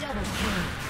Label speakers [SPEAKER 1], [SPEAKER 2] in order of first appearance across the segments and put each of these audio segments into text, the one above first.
[SPEAKER 1] Double kill.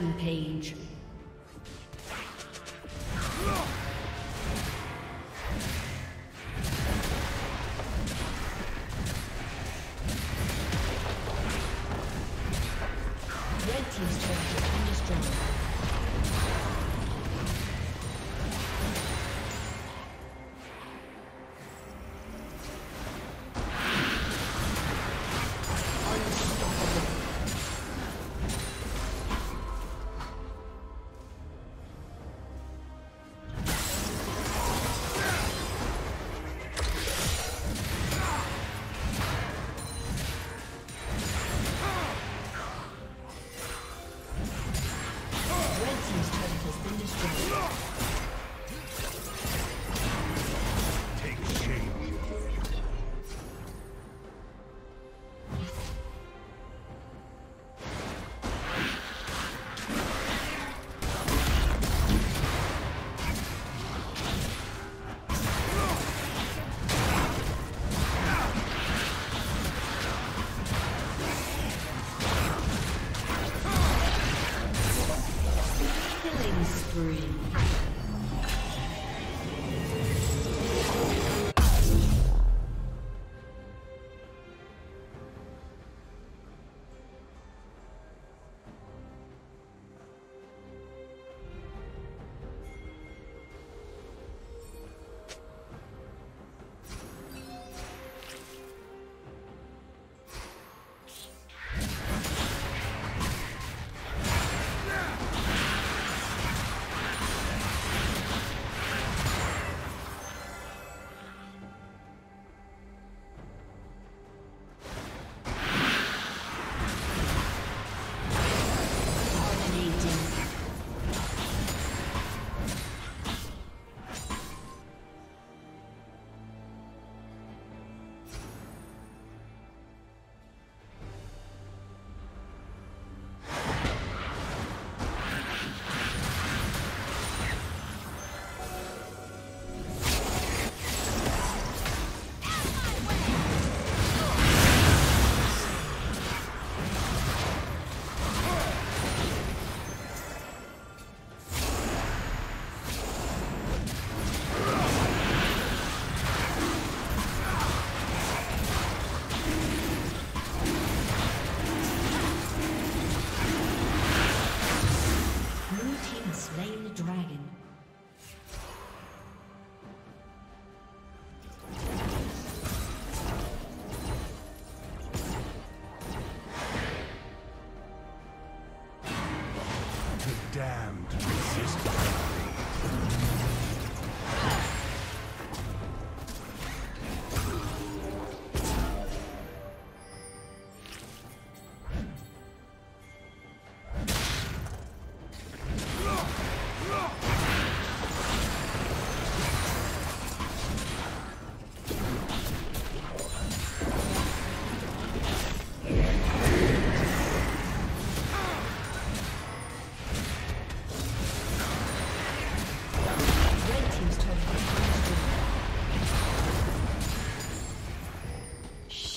[SPEAKER 1] Rampage.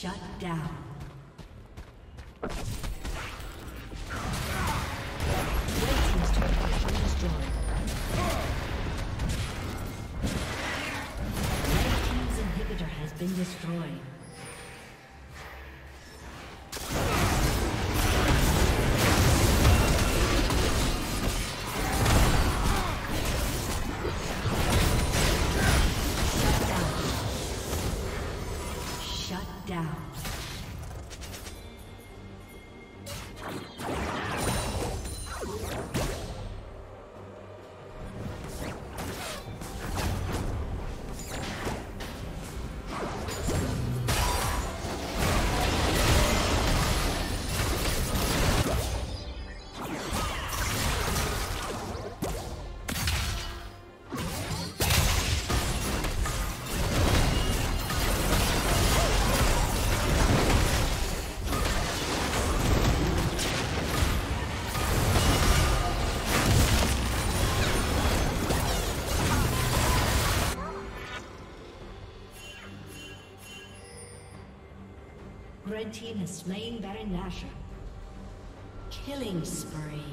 [SPEAKER 1] Shut down. Team has slain Baron Nashor. Killing spree.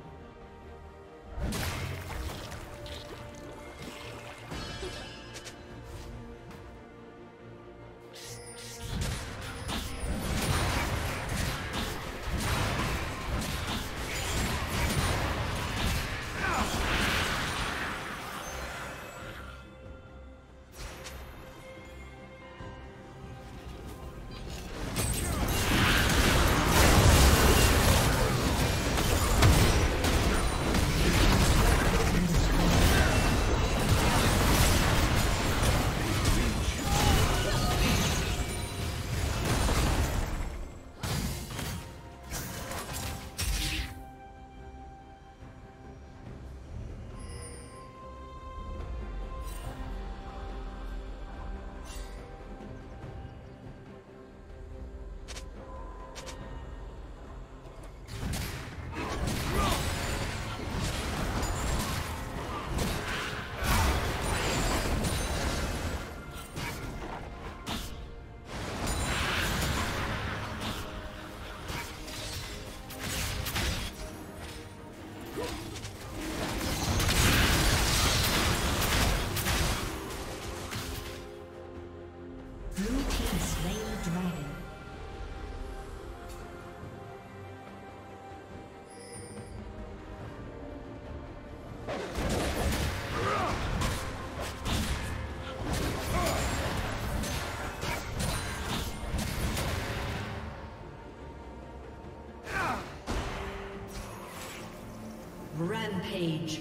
[SPEAKER 1] Rampage.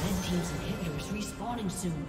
[SPEAKER 1] Red Team's inhibitor is respawning soon.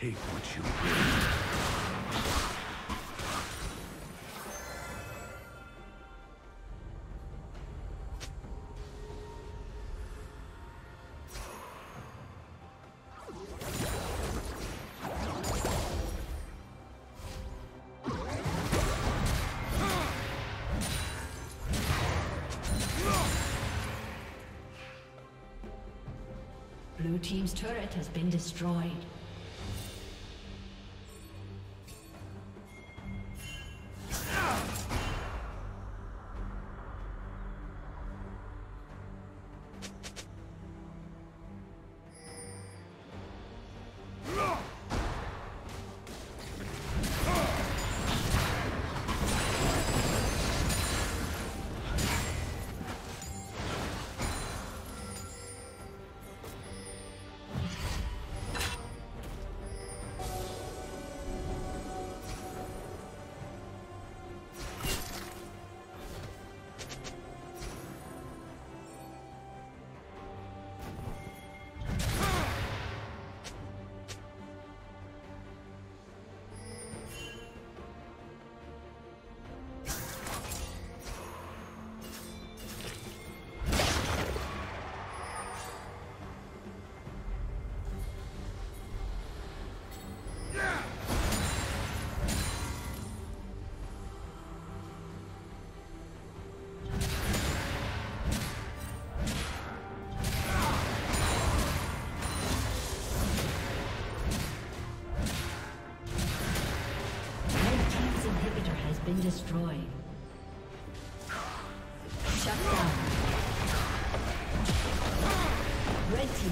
[SPEAKER 2] Take what you will.
[SPEAKER 1] Blue Team's turret has been destroyed.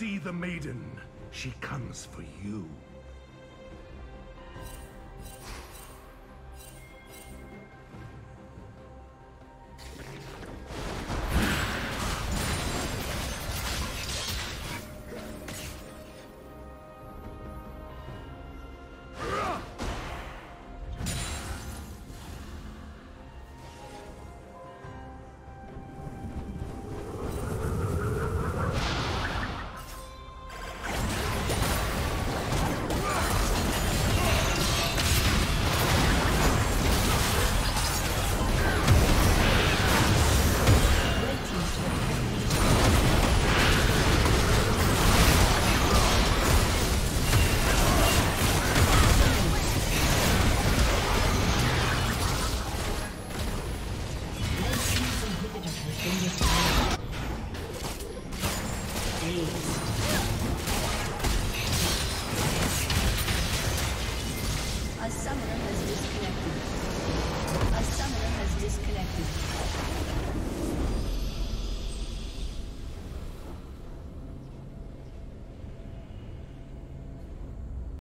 [SPEAKER 2] See the maiden. She comes for you.